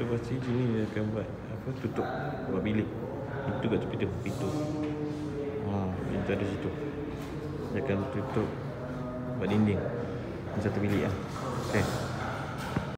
Kita pasti sini dia akan buat apa tutup buat bilik. Itu kat tepi tu, pintu. Ha, pintu ada situ. Dia akan tutup buat dinding. Satu bilik ah. Ya.